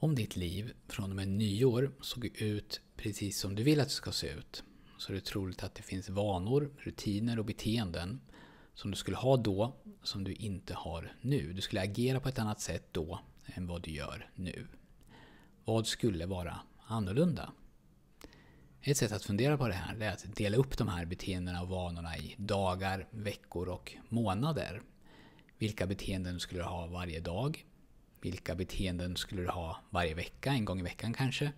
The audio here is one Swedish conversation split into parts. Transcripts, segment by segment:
Om ditt liv från och med nyår såg ut precis som du vill att det ska se ut så är det troligt att det finns vanor, rutiner och beteenden som du skulle ha då som du inte har nu. Du skulle agera på ett annat sätt då än vad du gör nu. Vad skulle vara annorlunda? Ett sätt att fundera på det här är att dela upp de här beteendena och vanorna i dagar, veckor och månader. Vilka beteenden skulle du ha varje dag? Vilka beteenden skulle du ha varje vecka, en gång i veckan kanske?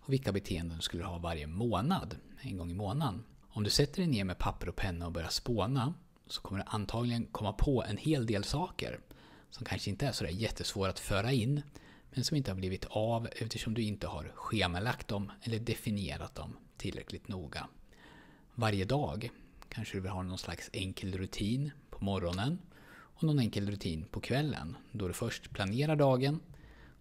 Och vilka beteenden skulle du ha varje månad, en gång i månaden? Om du sätter dig ner med papper och penna och börjar spåna så kommer du antagligen komma på en hel del saker som kanske inte är sådär jättesvåra att föra in men som inte har blivit av eftersom du inte har schemalagt dem eller definierat dem tillräckligt noga. Varje dag kanske du vill ha någon slags enkel rutin på morgonen och någon enkel rutin på kvällen då du först planerar dagen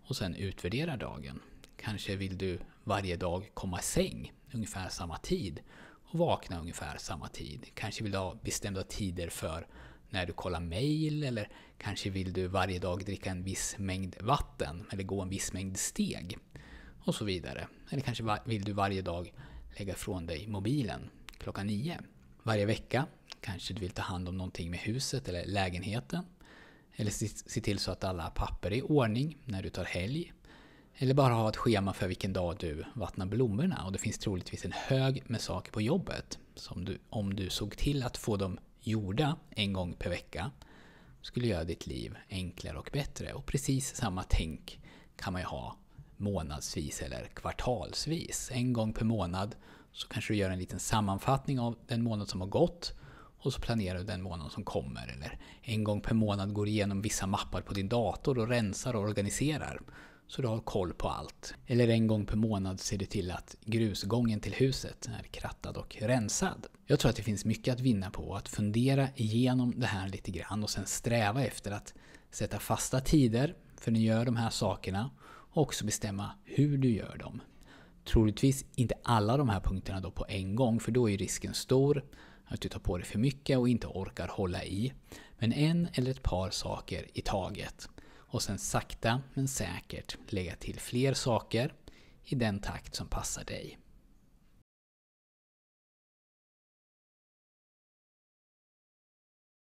och sen utvärderar dagen. Kanske vill du varje dag komma i säng ungefär samma tid och vakna ungefär samma tid. Kanske vill du ha bestämda tider för när du kollar mail eller kanske vill du varje dag dricka en viss mängd vatten eller gå en viss mängd steg och så vidare. Eller kanske vill du varje dag lägga ifrån dig mobilen klockan nio. Varje vecka kanske du vill ta hand om någonting med huset eller lägenheten. Eller se till så att alla papper är i ordning när du tar helg. Eller bara ha ett schema för vilken dag du vattnar blommorna. Och det finns troligtvis en hög med saker på jobbet. Som du, om du såg till att få dem gjorda en gång per vecka skulle göra ditt liv enklare och bättre. Och precis samma tänk kan man ju ha månadsvis eller kvartalsvis. En gång per månad så kanske du gör en liten sammanfattning av den månad som har gått och så planerar du den månad som kommer. Eller en gång per månad går du igenom vissa mappar på din dator och rensar och organiserar så du har koll på allt. Eller en gång per månad ser du till att grusgången till huset är krattad och rensad. Jag tror att det finns mycket att vinna på att fundera igenom det här lite grann och sen sträva efter att sätta fasta tider för när du gör de här sakerna och också bestämma hur du gör dem. Troligtvis inte alla de här punkterna då på en gång för då är risken stor att du tar på dig för mycket och inte orkar hålla i. Men en eller ett par saker i taget och sen sakta men säkert lägga till fler saker i den takt som passar dig.